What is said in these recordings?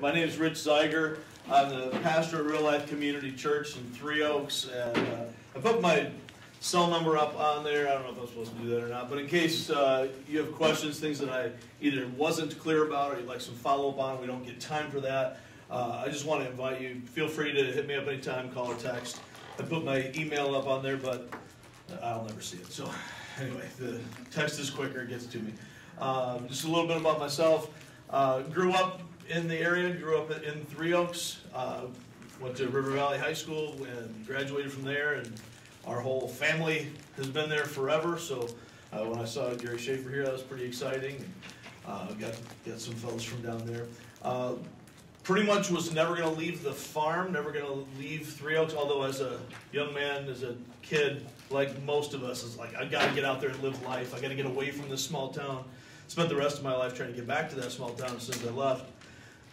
My name is Rich Zeiger. I'm the pastor at Real Life Community Church in Three Oaks, and uh, I put my cell number up on there. I don't know if I'm supposed to do that or not, but in case uh, you have questions, things that I either wasn't clear about or you'd like some follow up on, we don't get time for that. Uh, I just want to invite you. Feel free to hit me up anytime, call or text. I put my email up on there, but I'll never see it. So anyway, the text is quicker, it gets to me. Um, just a little bit about myself. Uh, grew up in the area, grew up in Three Oaks, uh, went to River Valley High School and graduated from there, and our whole family has been there forever. So uh, when I saw Gary Schaefer here, that was pretty exciting. Uh, got got some fellows from down there. Uh, pretty much was never going to leave the farm, never going to leave Three Oaks. Although as a young man, as a kid, like most of us, is like I got to get out there and live life. I got to get away from this small town. Spent the rest of my life trying to get back to that small town since I left.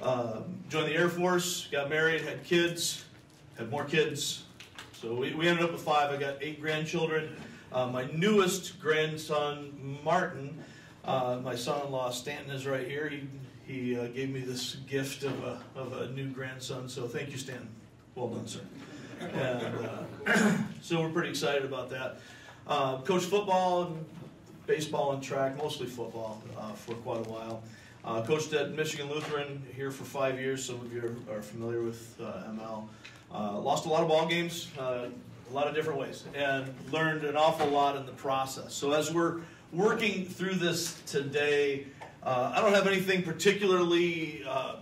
Um, joined the Air Force, got married, had kids, had more kids. So we, we ended up with five. I got eight grandchildren. Uh, my newest grandson, Martin, uh, my son-in-law Stanton is right here. He, he uh, gave me this gift of a, of a new grandson. So thank you, Stanton. Well done, sir. And, uh, so we're pretty excited about that. Uh, coach football, and baseball, and track, mostly football uh, for quite a while. Uh, coached at Michigan Lutheran here for five years. Some of you are, are familiar with uh, ML. Uh, lost a lot of ball games, uh, a lot of different ways, and learned an awful lot in the process. So as we're working through this today, uh, I don't have anything particularly uh,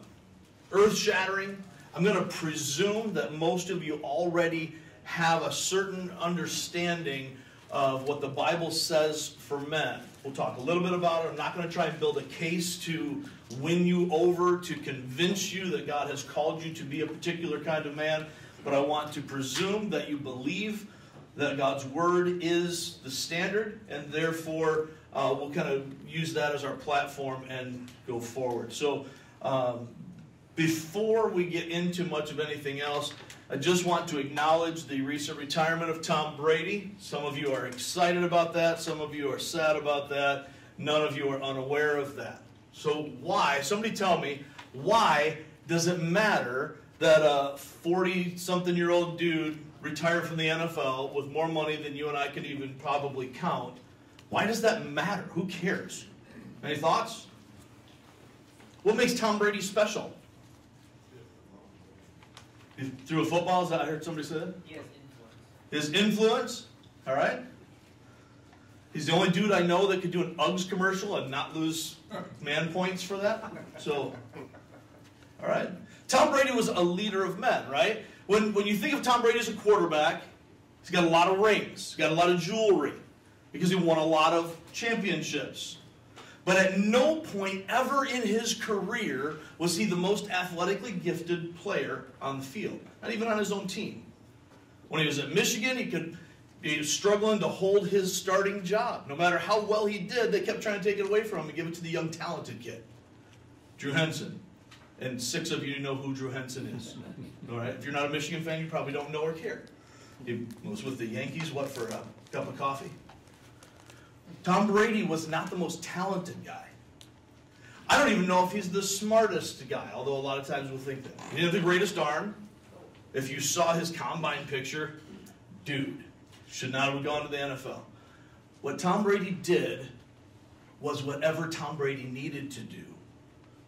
earth-shattering. I'm going to presume that most of you already have a certain understanding of what the Bible says for men. We'll talk a little bit about it. I'm not going to try and build a case to win you over, to convince you that God has called you to be a particular kind of man, but I want to presume that you believe that God's Word is the standard, and therefore uh, we'll kind of use that as our platform and go forward. So, um, before we get into much of anything else, I just want to acknowledge the recent retirement of Tom Brady. Some of you are excited about that, some of you are sad about that, none of you are unaware of that. So, why? Somebody tell me, why does it matter that a 40 something year old dude retired from the NFL with more money than you and I could even probably count? Why does that matter? Who cares? Any thoughts? What makes Tom Brady special? He threw a football, is that I heard somebody say that? He has influence. His influence, all right? He's the only dude I know that could do an Uggs commercial and not lose man points for that. So, all right. Tom Brady was a leader of men, right? When, when you think of Tom Brady as a quarterback, he's got a lot of rings, he's got a lot of jewelry, because he won a lot of championships. But at no point ever in his career was he the most athletically gifted player on the field, not even on his own team. When he was at Michigan, he could be struggling to hold his starting job. No matter how well he did, they kept trying to take it away from him and give it to the young talented kid, Drew Henson. And six of you know who Drew Henson is. All right, if you're not a Michigan fan, you probably don't know or care. He was with the Yankees, what for a cup of coffee? Tom Brady was not the most talented guy. I don't even know if he's the smartest guy, although a lot of times we'll think that. He have the greatest arm. If you saw his combine picture, dude, should not have gone to the NFL. What Tom Brady did was whatever Tom Brady needed to do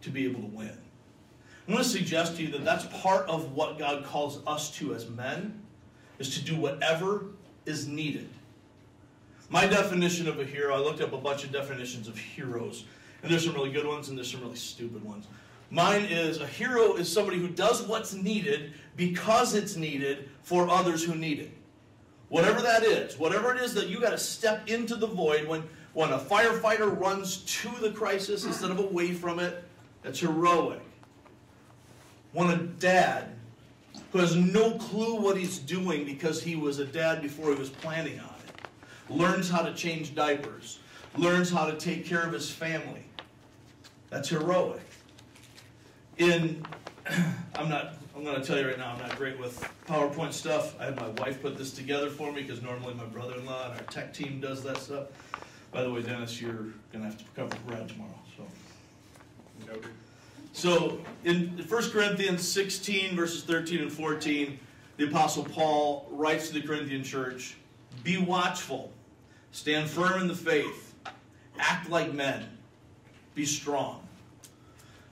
to be able to win. I'm going to suggest to you that that's part of what God calls us to as men, is to do whatever is needed my definition of a hero, I looked up a bunch of definitions of heroes. And there's some really good ones and there's some really stupid ones. Mine is a hero is somebody who does what's needed because it's needed for others who need it. Whatever that is, whatever it is that you got to step into the void when, when a firefighter runs to the crisis instead of away from it, that's heroic. When a dad who has no clue what he's doing because he was a dad before he was planning on it learns how to change diapers, learns how to take care of his family. That's heroic. In, I'm not, I'm going to tell you right now, I'm not great with PowerPoint stuff. I had my wife put this together for me because normally my brother-in-law and our tech team does that stuff. By the way, Dennis, you're going to have to cover Brad tomorrow. So. So in 1 Corinthians 16, verses 13 and 14, the Apostle Paul writes to the Corinthian church Be watchful, stand firm in the faith, act like men, be strong.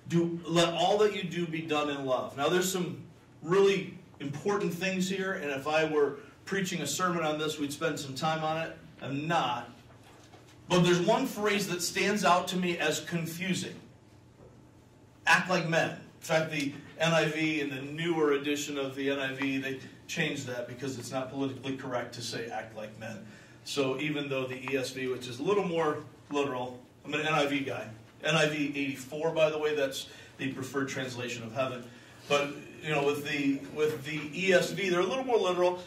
Do, let all that you do be done in love. Now, there's some really important things here, and if I were preaching a sermon on this, we'd spend some time on it. I'm not. But there's one phrase that stands out to me as confusing act like men. In fact, the NIV and the newer edition of the NIV, they changed that because it's not politically correct to say act like men. So even though the ESV, which is a little more literal, I'm an NIV guy. NIV 84, by the way, that's the preferred translation of heaven. But you know, with the with the ESV, they're a little more literal.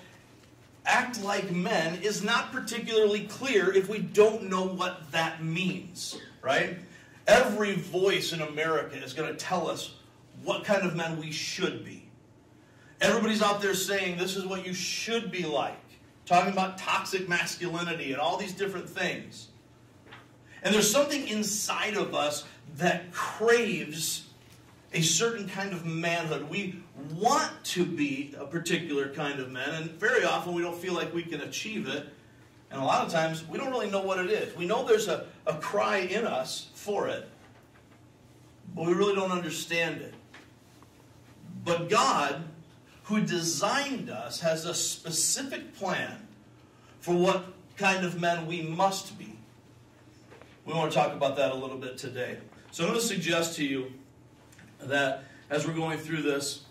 Act like men is not particularly clear if we don't know what that means, right? Every voice in America is going to tell us what kind of men we should be. Everybody's out there saying this is what you should be like, talking about toxic masculinity and all these different things. And there's something inside of us that craves a certain kind of manhood. We want to be a particular kind of man, and very often we don't feel like we can achieve it. And a lot of times we don't really know what it is. We know there's a, a cry in us for it, but we really don't understand it. But God, who designed us, has a specific plan for what kind of men we must be. We want to talk about that a little bit today. So I'm going to suggest to you that as we're going through this,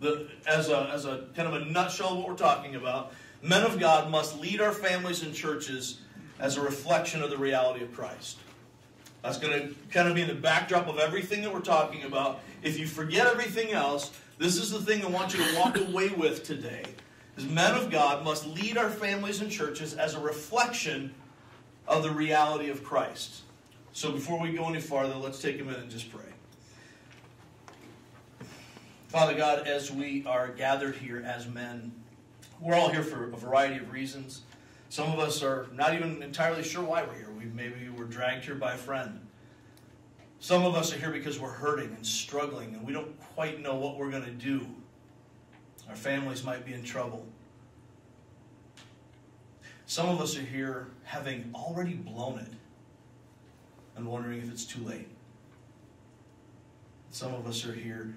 the, as, a, as a kind of a nutshell of what we're talking about, men of God must lead our families and churches as a reflection of the reality of Christ. That's going to kind of be the backdrop of everything that we're talking about. If you forget everything else, this is the thing I want you to walk away with today. Is men of God must lead our families and churches as a reflection of the reality of Christ. So before we go any farther, let's take a minute and just pray. Father God, as we are gathered here as men, we're all here for a variety of reasons. Some of us are not even entirely sure why we're here. We maybe we're dragged here by a friend. Some of us are here because we're hurting and struggling and we don't quite know what we're going to do. Our families might be in trouble. Some of us are here having already blown it and wondering if it's too late. Some of us are here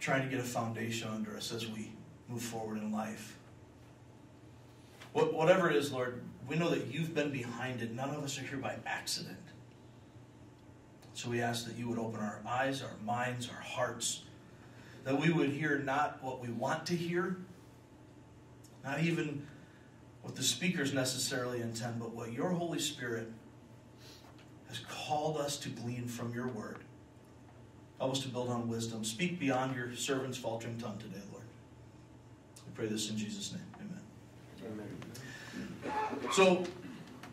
trying to get a foundation under us as we move forward in life. Whatever it is, Lord, we know that you've been behind it. None of us are here by accident. So we ask that you would open our eyes, our minds, our hearts, that we would hear not what we want to hear, not even what the speakers necessarily intend, but what your Holy Spirit has called us to glean from your word. Help us to build on wisdom. Speak beyond your servant's faltering tongue today, Lord. We pray this in Jesus' name. Amen. Amen. So,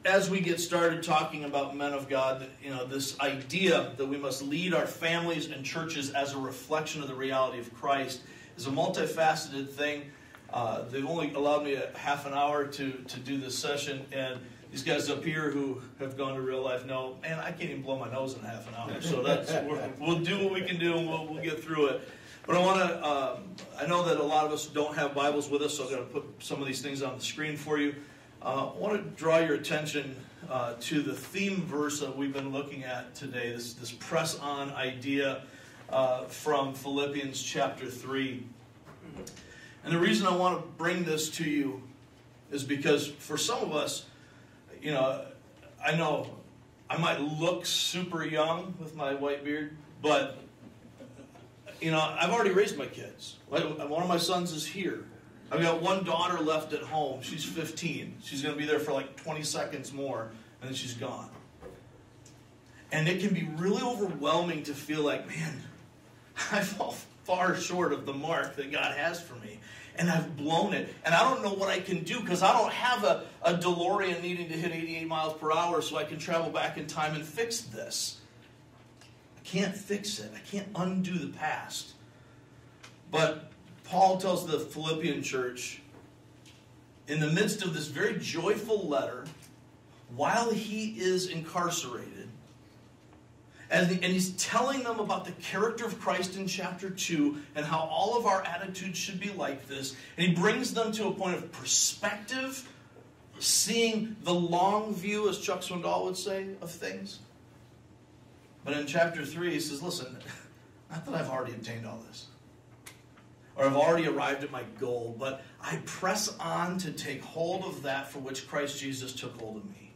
as we get started talking about men of God, you know, this idea that we must lead our families and churches as a reflection of the reality of Christ is a multifaceted thing. Uh, they've only allowed me a half an hour to, to do this session, and these guys up here who have gone to real life know, man, I can't even blow my nose in half an hour. So that's we'll do what we can do, and we'll, we'll get through it. But I want to. Um, I know that a lot of us don't have Bibles with us, so I'm going to put some of these things on the screen for you. Uh, I want to draw your attention uh, to the theme verse that we've been looking at today. This this press on idea uh, from Philippians chapter three. And the reason I want to bring this to you is because for some of us you know, I know I might look super young with my white beard, but you know, I've already raised my kids. One of my sons is here. I've got one daughter left at home. She's 15. She's going to be there for like 20 seconds more, and then she's gone. And it can be really overwhelming to feel like, man, I fall far short of the mark that God has for me and I've blown it. And I don't know what I can do because I don't have a, a DeLorean needing to hit 88 miles per hour so I can travel back in time and fix this. I can't fix it, I can't undo the past. But Paul tells the Philippian church, in the midst of this very joyful letter, while he is incarcerated, And, and he's telling them about the character of Christ in chapter 2 and how all of our attitudes should be like this. And he brings them to a point of perspective, seeing the long view, as Chuck Swindoll would say, of things. But in chapter 3, he says, Listen, not that I've already obtained all this, or I've already arrived at my goal, but I press on to take hold of that for which Christ Jesus took hold of me.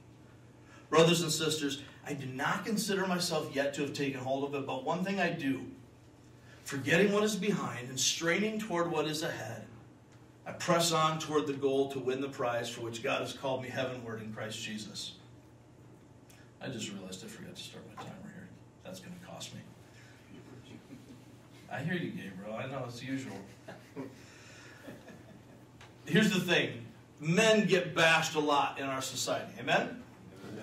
Brothers and sisters, I do not consider myself yet to have taken hold of it, but one thing I do, forgetting what is behind and straining toward what is ahead, I press on toward the goal to win the prize for which God has called me heavenward in Christ Jesus. I just realized I forgot to start my timer here. That's going to cost me. I hear you, Gabriel. I know it's usual. Here's the thing men get bashed a lot in our society. Amen?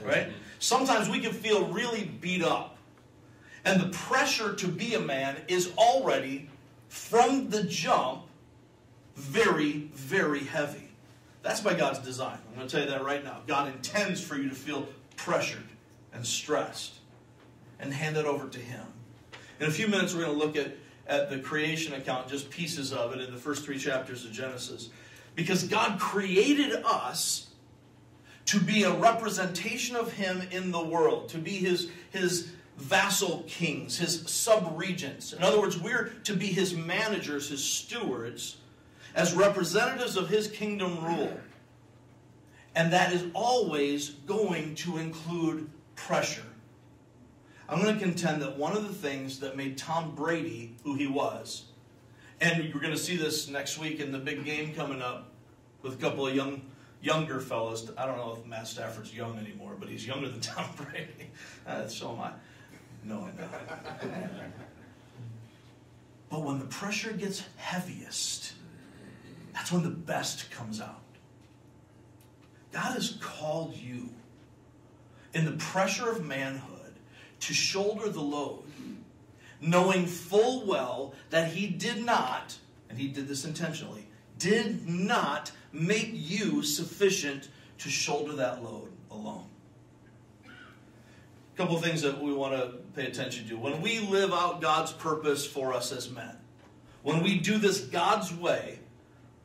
Right? Sometimes we can feel really beat up. And the pressure to be a man is already, from the jump, very, very heavy. That's by God's design. I'm going to tell you that right now. God intends for you to feel pressured and stressed and hand it over to Him. In a few minutes, we're going to look at, at the creation account, just pieces of it in the first three chapters of Genesis. Because God created us to be a representation of him in the world, to be his, his vassal kings, his sub-regents. In other words, we're to be his managers, his stewards, as representatives of his kingdom rule. And that is always going to include pressure. I'm going to contend that one of the things that made Tom Brady who he was, and you're going to see this next week in the big game coming up with a couple of young younger fellas. I don't know if Matt Stafford's young anymore, but he's younger than Tom Brady. Uh, so am I. No, I'm not. but when the pressure gets heaviest, that's when the best comes out. God has called you in the pressure of manhood to shoulder the load, knowing full well that He did not, and He did this intentionally, did not make you sufficient to shoulder that load alone. A couple of things that we want to pay attention to. When we live out God's purpose for us as men, when we do this God's way,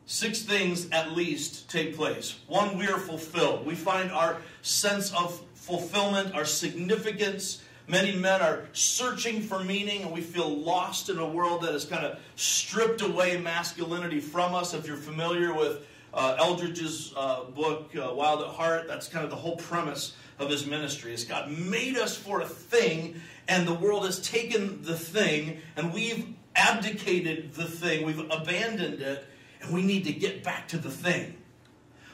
six things at least take place. One, we are fulfilled. We find our sense of fulfillment, our significance. Many men are searching for meaning, and we feel lost in a world that has kind of stripped away masculinity from us. If you're familiar with uh, Eldredge's uh, book, uh, Wild at Heart, that's kind of the whole premise of his ministry. Is God made us for a thing, and the world has taken the thing, and we've abdicated the thing, we've abandoned it, and we need to get back to the thing.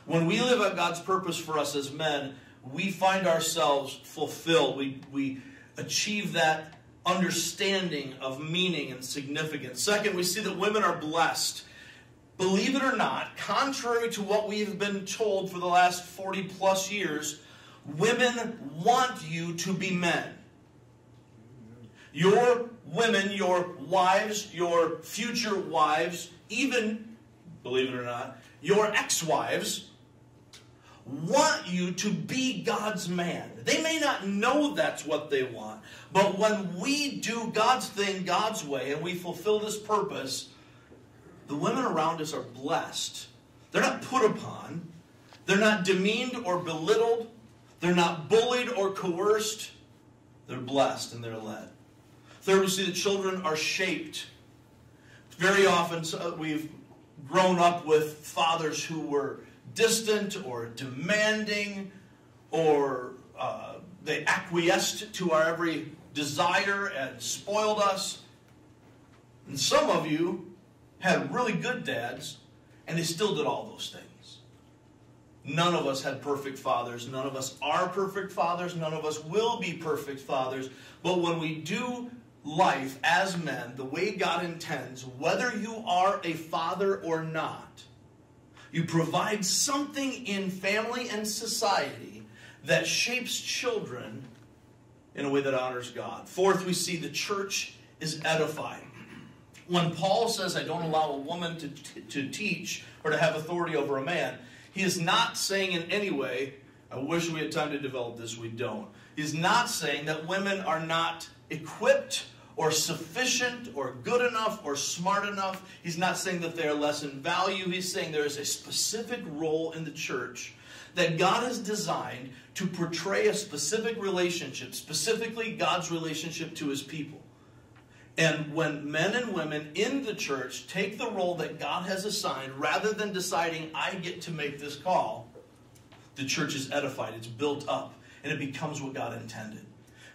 When we live out God's purpose for us as men, we find ourselves fulfilled. We, we achieve that understanding of meaning and significance. Second, we see that women are blessed believe it or not, contrary to what we've been told for the last 40 plus years, women want you to be men. Your women, your wives, your future wives, even, believe it or not, your ex wives want you to be God's man. They may not know that's what they want, but when we do God's thing God's way and we fulfill this purpose, the women around us are blessed. They're not put upon, they're not demeaned or belittled, they're not bullied or coerced. They're blessed and they're led. Third, we see that children are shaped. Very often, uh, we've grown up with fathers who were distant or demanding, or uh, they acquiesced to our every desire and spoiled us. And some of you had really good dads, and they still did all those things. None of us had perfect fathers. None of us are perfect fathers. None of us will be perfect fathers. But when we do life as men the way God intends, whether you are a father or not, you provide something in family and society that shapes children in a way that honors God. Fourth, we see the church is edified when Paul says, I don't allow a woman to, to teach or to have authority over a man, he is not saying in any way, I wish we had time to develop this, we don't. He's not saying that women are not equipped or sufficient or good enough or smart enough. He's not saying that they are less in value. He's saying there is a specific role in the church that God has designed to portray a specific relationship, specifically God's relationship to his people. And when men and women in the church take the role that God has assigned, rather than deciding, I get to make this call, the church is edified, it's built up, and it becomes what God intended.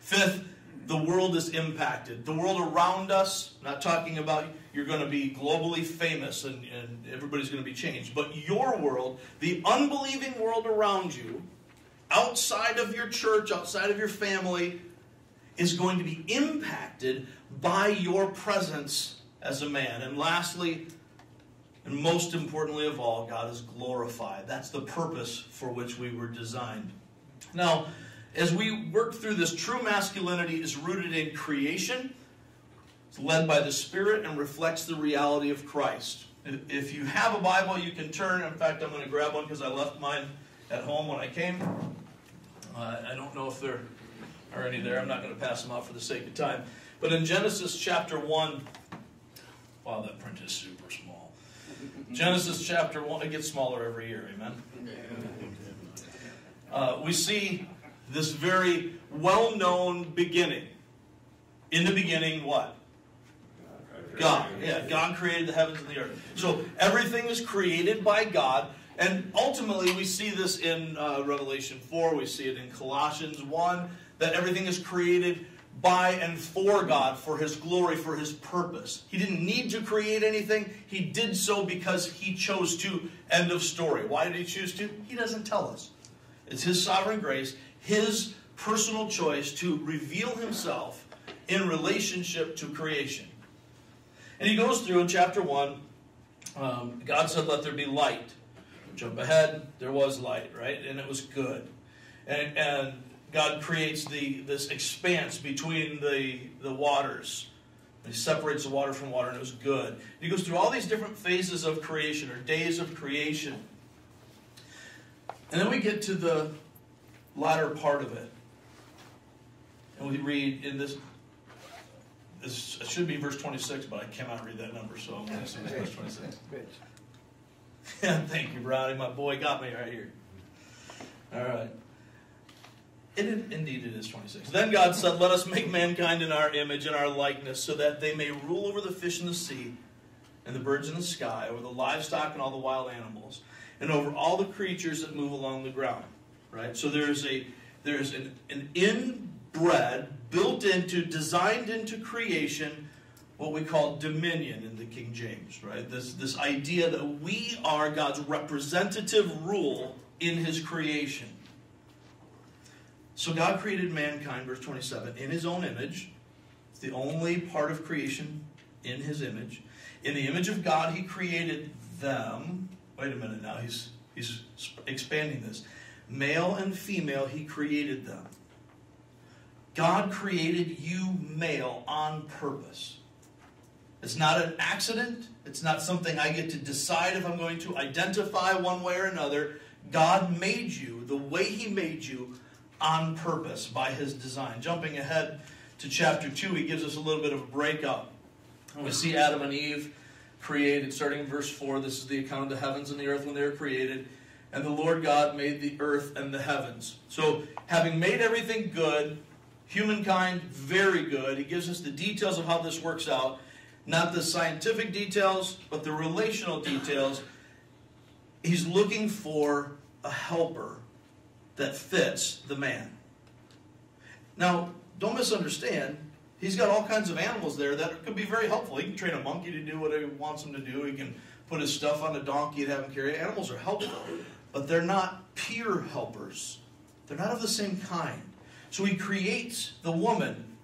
Fifth, the world is impacted. The world around us, not talking about you're going to be globally famous and, and everybody's going to be changed, but your world, the unbelieving world around you, outside of your church, outside of your family, is going to be impacted by your presence as a man. And lastly, and most importantly of all, God is glorified. That's the purpose for which we were designed. Now, as we work through this, true masculinity is rooted in creation, it's led by the Spirit, and reflects the reality of Christ. If you have a Bible, you can turn. In fact, I'm going to grab one because I left mine at home when I came. Uh, I don't know if there are any there. I'm not going to pass them out for the sake of time. But in Genesis chapter 1, wow, that print is super small. Genesis chapter 1, it gets smaller every year, amen? Uh, we see this very well known beginning. In the beginning, what? God. Yeah, God created the heavens and the earth. So everything is created by God. And ultimately, we see this in uh, Revelation 4, we see it in Colossians 1, that everything is created by and for God, for His glory, for His purpose. He didn't need to create anything. He did so because He chose to. End of story. Why did He choose to? He doesn't tell us. It's His sovereign grace, His personal choice to reveal Himself in relationship to creation. And He goes through in chapter 1, um, God said, Let there be light. Jump ahead, there was light, right? And it was good. And, and God creates the, this expanse between the, the waters. He separates the water from water, and it was good. He goes through all these different phases of creation, or days of creation. And then we get to the latter part of it. And we read in this, this it should be verse 26, but I cannot read that number, so I'm going to say verse 26. Thank you, Brownie. My boy got me right here. All right. It, indeed, it is 26. Then God said, Let us make mankind in our image and our likeness, so that they may rule over the fish in the sea, and the birds in the sky, over the livestock and all the wild animals, and over all the creatures that move along the ground. Right? So there's a there's an, an inbred, built into, designed into creation, what we call dominion in the King James, right? This, this idea that we are God's representative rule in his creation. So God created mankind, verse 27, in his own image. It's the only part of creation in his image. In the image of God, he created them. Wait a minute now, he's, he's expanding this. Male and female, he created them. God created you male on purpose. It's not an accident. It's not something I get to decide if I'm going to identify one way or another. God made you the way He made you on purpose by His design. Jumping ahead to chapter 2, He gives us a little bit of a breakup. We see Adam and Eve created, starting in verse 4. This is the account of the heavens and the earth when they were created. And the Lord God made the earth and the heavens. So, having made everything good, humankind very good, He gives us the details of how this works out. Not the scientific details, but the relational details. He's looking for a helper that fits the man. Now, don't misunderstand. He's got all kinds of animals there that could be very helpful. He can train a monkey to do what he wants him to do. He can put his stuff on a donkey and have him carry it. Animals are helpful, but they're not peer helpers. They're not of the same kind. So he creates the woman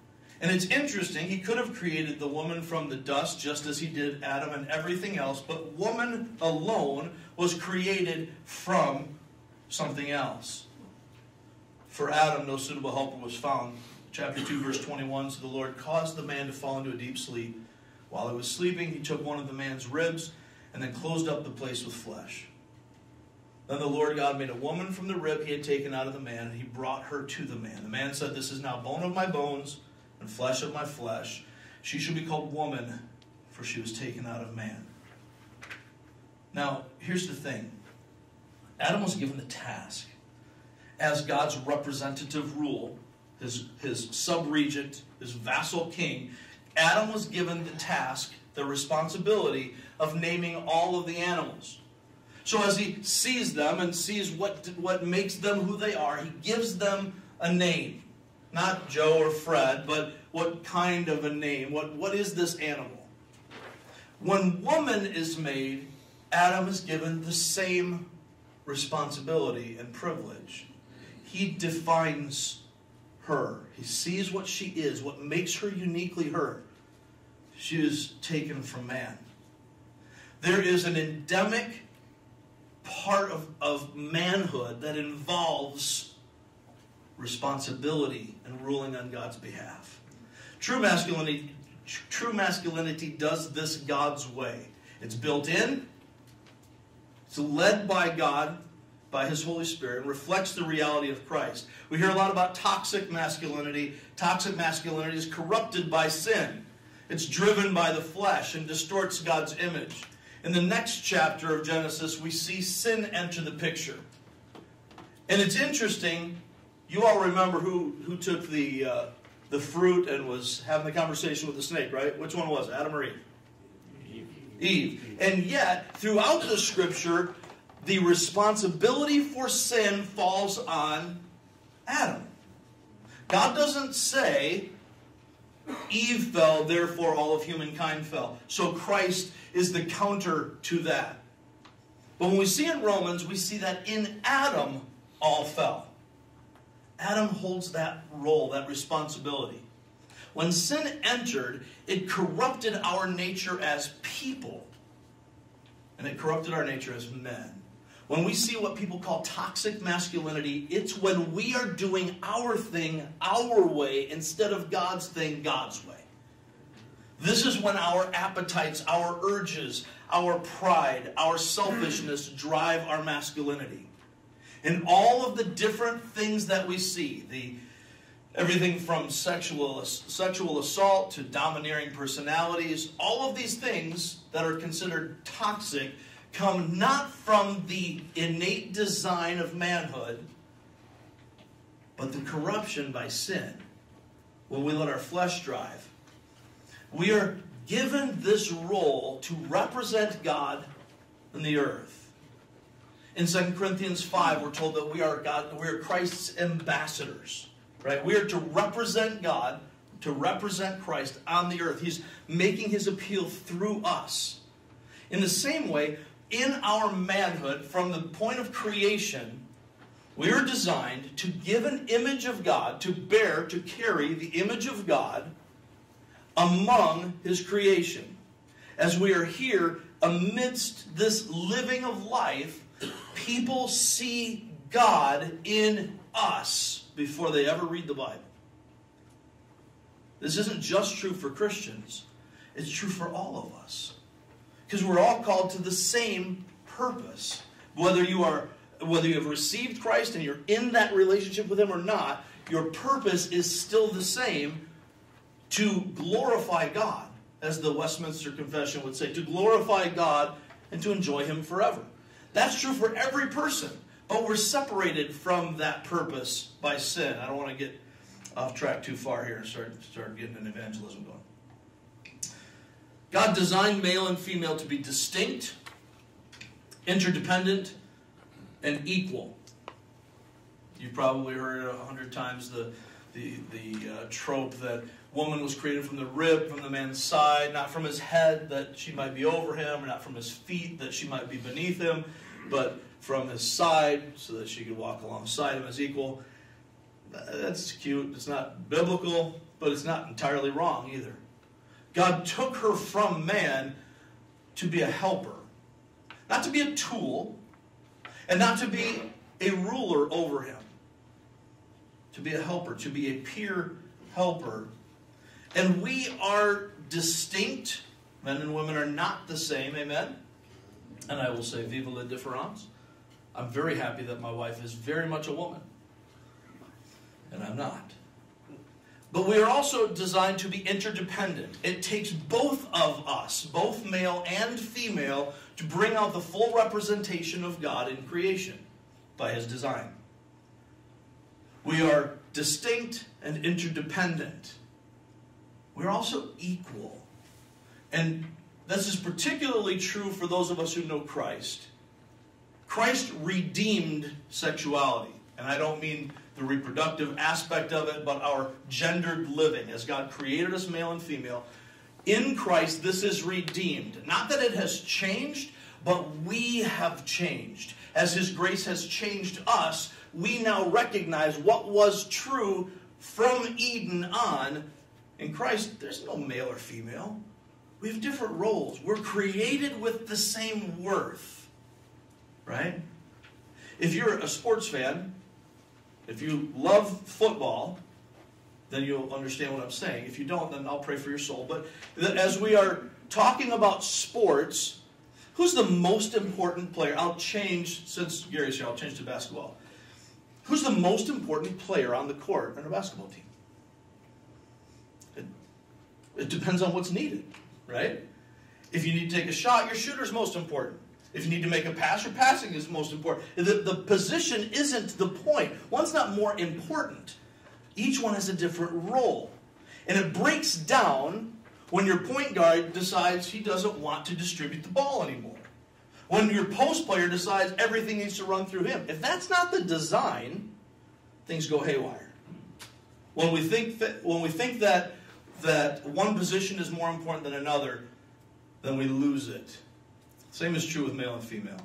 and it's interesting, he could have created the woman from the dust just as he did Adam and everything else, but woman alone was created from something else. For Adam, no suitable helper was found. Chapter 2, verse 21 So the Lord caused the man to fall into a deep sleep. While he was sleeping, he took one of the man's ribs and then closed up the place with flesh. Then the Lord God made a woman from the rib he had taken out of the man, and he brought her to the man. The man said, This is now bone of my bones and flesh of my flesh. She shall be called woman, for she was taken out of man. Now, here's the thing Adam was given the task as God's representative rule, his, his sub-regent, his vassal king. Adam was given the task, the responsibility of naming all of the animals. So as he sees them and sees what, what makes them who they are, he gives them a name. Not Joe or Fred, but what kind of a name? What, what is this animal? When woman is made, Adam is given the same responsibility and privilege. He defines her. He sees what she is, what makes her uniquely her. She is taken from man. There is an endemic part of, of manhood that involves responsibility and ruling on God's behalf. True masculinity, true masculinity does this God's way. It's built in, it's led by God, by His Holy Spirit, and reflects the reality of Christ. We hear a lot about toxic masculinity. Toxic masculinity is corrupted by sin. It's driven by the flesh and distorts God's image. In the next chapter of Genesis, we see sin enter the picture. And it's interesting, you all remember who, who took the, uh, the fruit and was having the conversation with the snake, right? Which one was it, Adam or Eve? Eve. Eve. And yet, throughout the scripture, the responsibility for sin falls on Adam. God doesn't say, Eve fell, therefore all of humankind fell. So Christ is the counter to that. But when we see in Romans, we see that in Adam all fell. Adam holds that role, that responsibility. When sin entered, it corrupted our nature as people, and it corrupted our nature as men. When we see what people call toxic masculinity, it's when we are doing our thing our way instead of God's thing God's way. This is when our appetites, our urges, our pride, our selfishness drive our masculinity. And all of the different things that we see, the everything from sexual sexual assault to domineering personalities, all of these things that are considered toxic come not from the innate design of manhood, but the corruption by sin when we let our flesh drive. We are given this role to represent God in the earth. In 2 Corinthians 5, we're told that we are God, we are Christ's ambassadors. Right? We are to represent God, to represent Christ on the earth. He's making his appeal through us. In the same way, in our manhood, from the point of creation, we are designed to give an image of God, to bear, to carry the image of God among His creation. As we are here amidst this living of life, people see God in us before they ever read the Bible. This isn't just true for Christians, it's true for all of us. Because we're all called to the same purpose. Whether you are whether you have received Christ and you're in that relationship with him or not, your purpose is still the same to glorify God, as the Westminster Confession would say, to glorify God and to enjoy him forever. That's true for every person, but we're separated from that purpose by sin. I don't want to get off track too far here and start, start getting an evangelism going. God designed male and female to be distinct, interdependent, and equal. You've probably heard a hundred times the, the, the uh, trope that woman was created from the rib, from the man's side, not from his head, that she might be over him, or not from his feet, that she might be beneath him, but from his side, so that she could walk alongside him as equal. That's cute. It's not biblical, but it's not entirely wrong either. God took her from man to be a helper, not to be a tool, and not to be a ruler over him. To be a helper, to be a peer helper. And we are distinct. Men and women are not the same, amen? And I will say, vive la différence. I'm very happy that my wife is very much a woman. And I'm not. But we are also designed to be interdependent. It takes both of us, both male and female, to bring out the full representation of God in creation by His design. We are distinct and interdependent. We're also equal. And this is particularly true for those of us who know Christ. Christ redeemed sexuality. And I don't mean the reproductive aspect of it, but our gendered living, as God created us male and female. In Christ, this is redeemed. Not that it has changed, but we have changed. As His grace has changed us, we now recognize what was true from Eden on. In Christ, there's no male or female. We have different roles. We're created with the same worth. Right? If you're a sports fan, if you love football, then you'll understand what I'm saying. If you don't, then I'll pray for your soul. But as we are talking about sports, who's the most important player? I'll change, since Gary's here, I'll change to basketball. Who's the most important player on the court in a basketball team? It, it depends on what's needed, right? If you need to take a shot, your shooter's most important. If you need to make a pass, your passing is most important. The, the position isn't the point. One's not more important. Each one has a different role. And it breaks down when your point guard decides he doesn't want to distribute the ball anymore. When your post player decides everything needs to run through him. If that's not the design, things go haywire. When we think that, when we think that, that one position is more important than another, then we lose it. Same is true with male and female.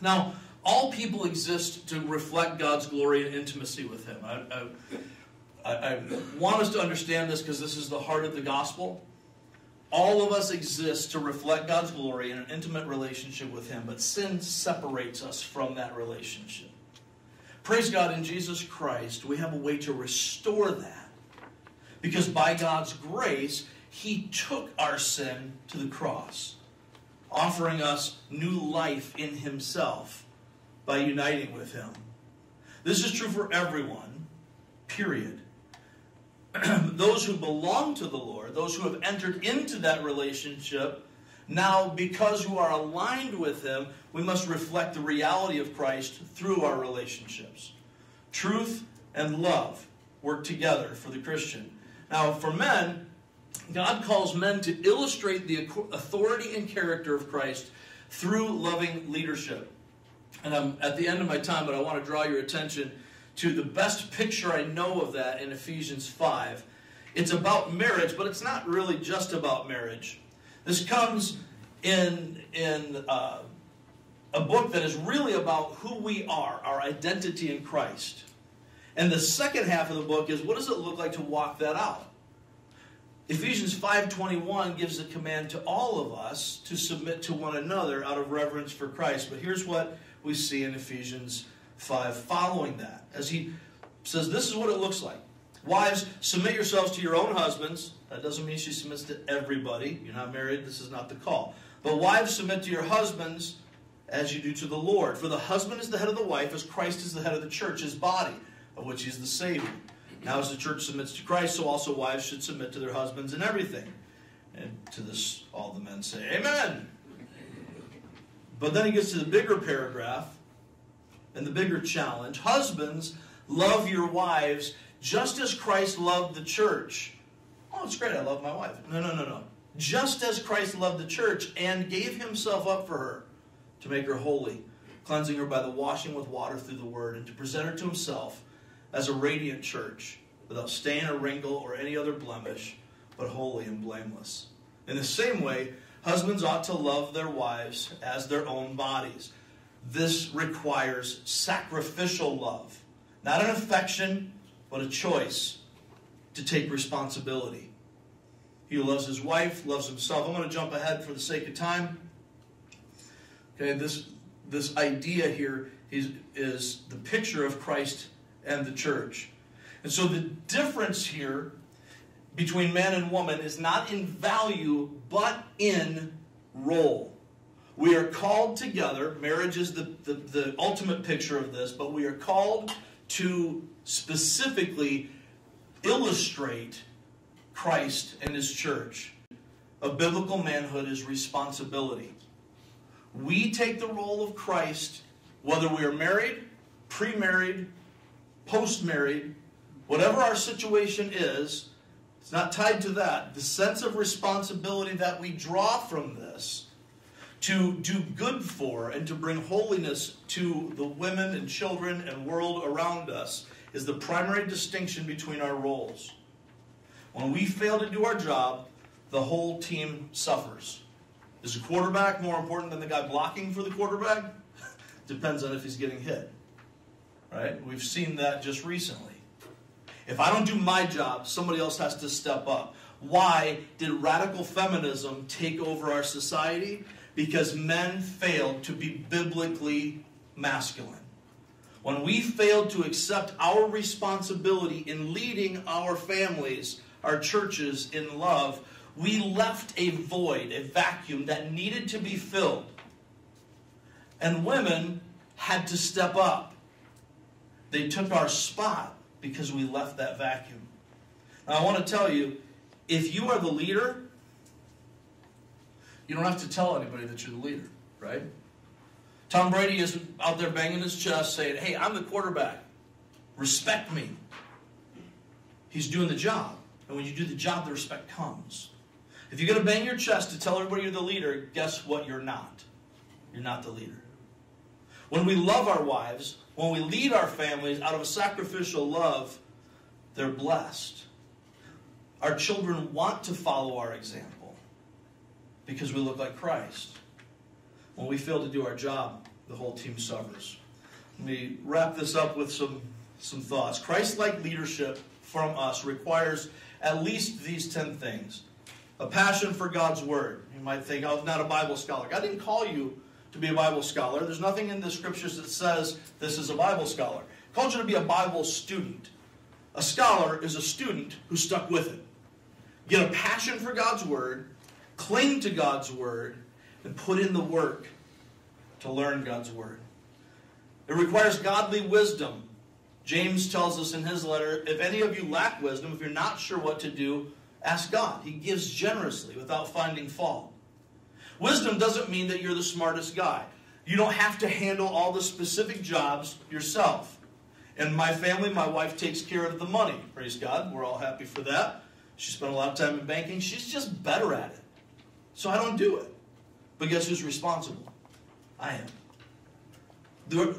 Now, all people exist to reflect God's glory and intimacy with Him. I, I, I want us to understand this because this is the heart of the gospel. All of us exist to reflect God's glory in an intimate relationship with Him, but sin separates us from that relationship. Praise God, in Jesus Christ, we have a way to restore that. Because by God's grace, He took our sin to the cross offering us new life in Himself by uniting with Him. This is true for everyone, period. those who belong to the Lord, those who have entered into that relationship, now because who are aligned with Him, we must reflect the reality of Christ through our relationships. Truth and love work together for the Christian. Now, for men, God calls men to illustrate the authority and character of Christ through loving leadership. And I'm at the end of my time, but I want to draw your attention to the best picture I know of that in Ephesians 5. It's about marriage, but it's not really just about marriage. This comes in, in uh, a book that is really about who we are, our identity in Christ. And the second half of the book is what does it look like to walk that out? Ephesians 5:21 gives a command to all of us to submit to one another out of reverence for Christ. But here's what we see in Ephesians 5 following that. As he says this is what it looks like. Wives, submit yourselves to your own husbands. That doesn't mean she submits to everybody. You're not married, this is not the call. But wives, submit to your husbands as you do to the Lord. For the husband is the head of the wife, as Christ is the head of the church, his body, of which he is the Savior. Now, as the church submits to Christ, so also wives should submit to their husbands in everything. And to this, all the men say, Amen. But then he gets to the bigger paragraph and the bigger challenge Husbands, love your wives just as Christ loved the church. Oh, it's great, I love my wife. No, no, no, no. Just as Christ loved the church and gave himself up for her to make her holy, cleansing her by the washing with water through the word, and to present her to himself as a radiant church, without stain or wrinkle or any other blemish, but holy and blameless. In the same way, husbands ought to love their wives as their own bodies. This requires sacrificial love, not an affection, but a choice to take responsibility. He who loves his wife loves himself. I'm going to jump ahead for the sake of time. Okay, this this idea here is, is the picture of Christ and the church. And so the difference here between man and woman is not in value, but in role. We are called together, marriage is the, the, the, ultimate picture of this, but we are called to specifically illustrate Christ and his church. A biblical manhood is responsibility. We take the role of Christ, whether we are married, pre married, post married, whatever our situation is, it's not tied to that. The sense of responsibility that we draw from this to do good for and to bring holiness to the women and children and world around us is the primary distinction between our roles. When we fail to do our job, the whole team suffers. Is the quarterback more important than the guy blocking for the quarterback? Depends on if he's getting hit. Right? We've seen that just recently. If I don't do my job, somebody else has to step up. Why did radical feminism take over our society? Because men failed to be biblically masculine. When we failed to accept our responsibility in leading our families, our churches in love, we left a void, a vacuum that needed to be filled. And women had to step up. They took our spot because we left that vacuum. Now, I want to tell you if you are the leader, you don't have to tell anybody that you're the leader, right? Tom Brady is out there banging his chest saying, Hey, I'm the quarterback. Respect me. He's doing the job. And when you do the job, the respect comes. If you're going to bang your chest to tell everybody you're the leader, guess what? You're not. You're not the leader. When we love our wives, when we lead our families out of a sacrificial love, they're blessed. Our children want to follow our example because we look like Christ. When we fail to do our job, the whole team suffers. Let me wrap this up with some, some thoughts. Christ like leadership from us requires at least these 10 things a passion for God's Word. You might think, oh, I'm not a Bible scholar. God didn't call you to be a Bible scholar. There's nothing in the scriptures that says this is a Bible scholar. He called you to be a Bible student. A scholar is a student who stuck with it. Get a passion for God's Word, cling to God's Word, and put in the work to learn God's Word. It requires godly wisdom. James tells us in his letter if any of you lack wisdom, if you're not sure what to do, ask God. He gives generously without finding fault. Wisdom doesn't mean that you're the smartest guy. You don't have to handle all the specific jobs yourself. In my family, my wife takes care of the money. Praise God. We're all happy for that. She spent a lot of time in banking. She's just better at it. So I don't do it. But guess who's responsible? I am.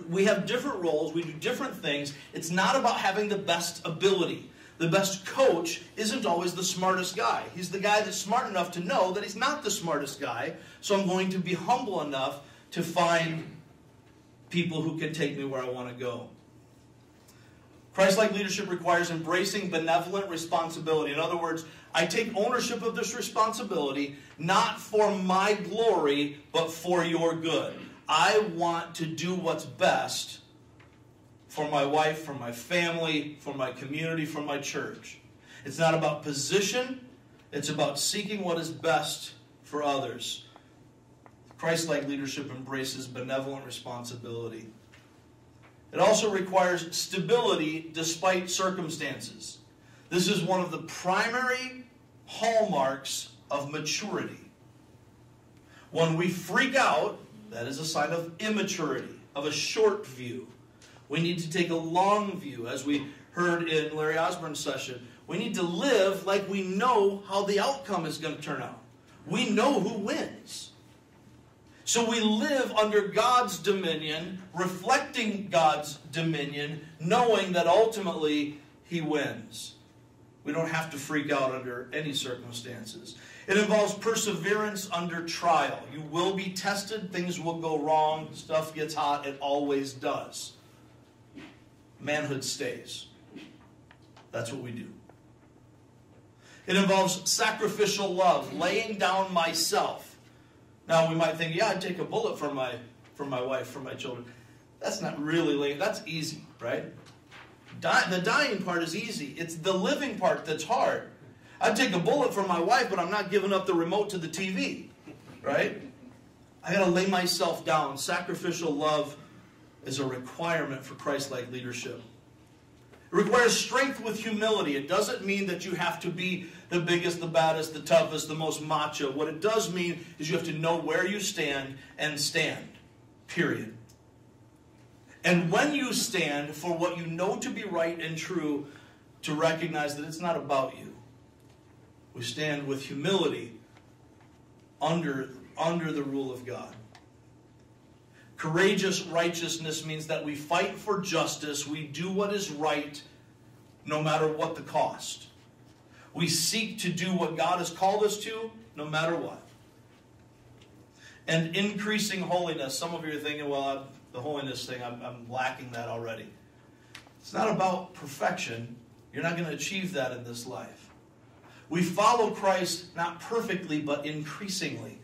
We have different roles, we do different things. It's not about having the best ability. The best coach isn't always the smartest guy. He's the guy that's smart enough to know that he's not the smartest guy. So I'm going to be humble enough to find people who can take me where I want to go. Christ like leadership requires embracing benevolent responsibility. In other words, I take ownership of this responsibility not for my glory, but for your good. I want to do what's best for my wife, for my family, for my community, for my church. It's not about position, it's about seeking what is best for others. Christ like leadership embraces benevolent responsibility. It also requires stability despite circumstances. This is one of the primary hallmarks of maturity. When we freak out, that is a sign of immaturity, of a short view. We need to take a long view, as we heard in Larry Osborne's session. We need to live like we know how the outcome is going to turn out. We know who wins. So we live under God's dominion, reflecting God's dominion, knowing that ultimately He wins. We don't have to freak out under any circumstances. It involves perseverance under trial. You will be tested, things will go wrong, stuff gets hot, it always does. Manhood stays. That's what we do. It involves sacrificial love, laying down myself now we might think, yeah, I'd take a bullet for my for my wife, for my children. That's not really laying. That's easy, right? The dying part is easy. It's the living part that's hard. I'd take a bullet for my wife, but I'm not giving up the remote to the TV, right? I got to lay myself down. Sacrificial love is a requirement for Christ like leadership. It requires strength with humility. It doesn't mean that you have to be the biggest, the baddest, the toughest, the most macho. What it does mean is you have to know where you stand and stand. Period. And when you stand for what you know to be right and true, to recognize that it's not about you. We stand with humility under, under the rule of God. Courageous righteousness means that we fight for justice, we do what is right no matter what the cost. We seek to do what God has called us to no matter what. And increasing holiness. Some of you are thinking, well, I'm, the holiness thing, I'm, I'm lacking that already. It's not about perfection. You're not going to achieve that in this life. We follow Christ not perfectly, but increasingly.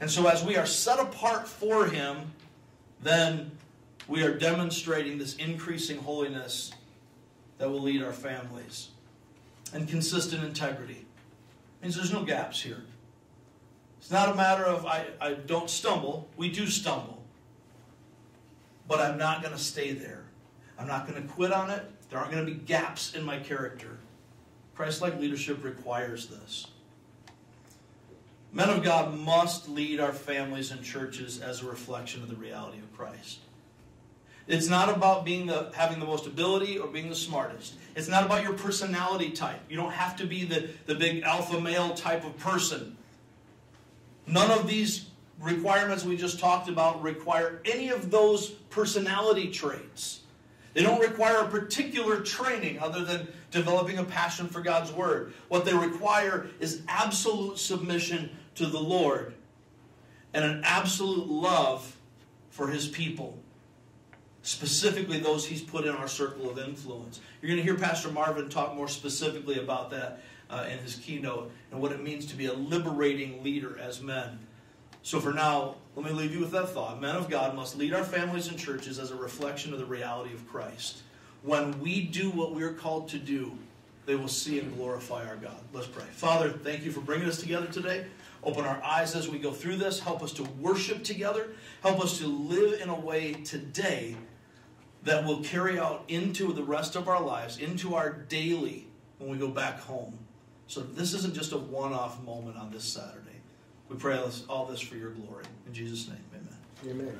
And so, as we are set apart for Him, then we are demonstrating this increasing holiness that will lead our families. And consistent integrity means there's no gaps here. It's not a matter of I, I don't stumble. We do stumble. But I'm not going to stay there. I'm not going to quit on it. There aren't going to be gaps in my character. Christ like leadership requires this. Men of God must lead our families and churches as a reflection of the reality of Christ. It's not about being the, having the most ability or being the smartest. It's not about your personality type. You don't have to be the, the big alpha male type of person. None of these requirements we just talked about require any of those personality traits. They don't require a particular training other than developing a passion for God's Word. What they require is absolute submission to the Lord and an absolute love for His people, specifically those He's put in our circle of influence. You're going to hear Pastor Marvin talk more specifically about that uh, in his keynote and what it means to be a liberating leader as men. So for now, let me leave you with that thought. Men of God must lead our families and churches as a reflection of the reality of Christ. When we do what we're called to do, they will see and glorify our God. Let's pray. Father, thank you for bringing us together today. Open our eyes as we go through this. Help us to worship together. Help us to live in a way today that will carry out into the rest of our lives, into our daily when we go back home. So this isn't just a one off moment on this Saturday. We pray all this for your glory. In Jesus' name, amen. Amen.